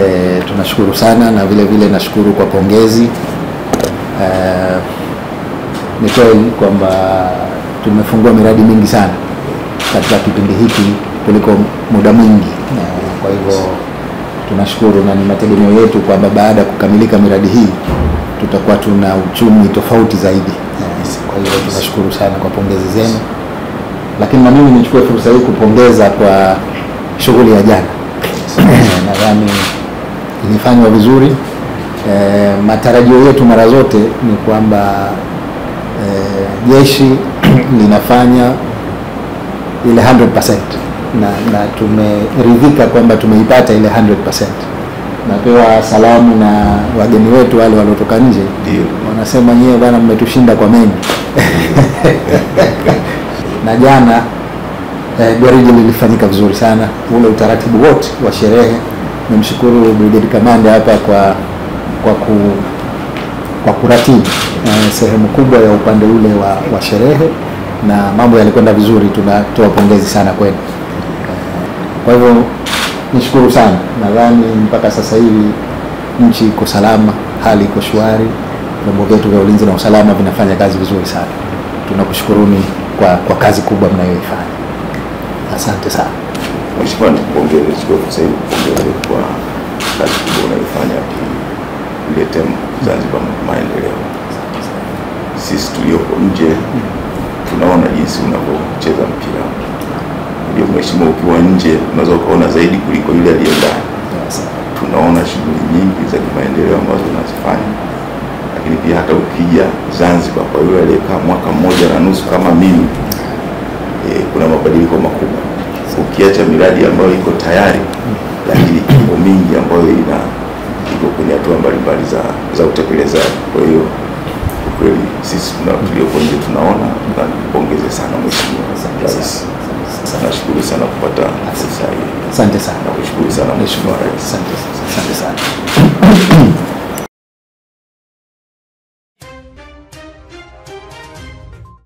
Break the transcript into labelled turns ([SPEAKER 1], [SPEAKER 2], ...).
[SPEAKER 1] E, tunashukuru sana na vile vile nashukuru kwa pongezi. E, ni kweli kwamba tumefungua miradi mingi sana katika kipindi hiki kuliko muda mwingi. E, kwa hivyo tunashukuru na ni mategemeo yetu kwamba baada ya kukamilika miradi hii tutakuwa tuna uchumi tofauti zaidi. E, kwa hivyo tunashukuru sana kwa pongezi zenu, lakini na mimi nichukue fursa hii kupongeza kwa shughuli ya jana. Nadhani ilifanywa vizuri. E, matarajio yetu mara zote ni kwamba e, jeshi linafanya ile 100% na, na tumeridhika kwamba tumeipata ile 100%. Napewa salamu na wageni wetu wale waliotoka nje, wanasema nyewe bana, mmetushinda kwa mengi na jana eh, gwaride lilifanyika vizuri sana, ule utaratibu wote wa sherehe. Nimshukuru brigade Kamanda hapa kwa kwa ku kwa kuratibu eh, sehemu kubwa ya upande ule wa, wa sherehe na mambo yalikwenda vizuri. Tunatoa pongezi sana kwenu. Kwa hivyo nishukuru sana, nadhani mpaka sasa hivi nchi iko salama, hali iko shwari, vyombo vyetu vya ulinzi na usalama vinafanya kazi vizuri sana. Tunakushukuruni kwa, kwa kazi kubwa mnayoifanya. Asante sana.
[SPEAKER 2] Mheshimiwa, nikupongeze, chukua fursa hii kupongeze kwa kazi kubwa unaifanya kuiletea Zanzibar maendeleo. Sisi tulioko nje tunaona jinsi unavyocheza mpira. Ndio mheshimiwa, ukiwa nje unaweza ukaona zaidi kuliko yule aliye ndani. Tunaona shughuli nyingi za kimaendeleo ambazo unazifanya, lakini pia hata ukija Zanzibar, kwa yule aliyekaa mwaka mmoja na nusu kama mimi e, kuna mabadiliko makubwa ukiacha miradi ambayo iko tayari, lakini iko mingi ambayo ina iko kwenye hatua mbalimbali za, za utekelezaji. Kwa hiyo kweli sisi tulioko nje tunaona na nipongeze sana Mheshimiwa Rais. Nashukuru sana kupata fursa hii.
[SPEAKER 1] Asante sana.
[SPEAKER 2] Nakushukuru sana Mheshimiwa Rais.
[SPEAKER 1] Asante sana.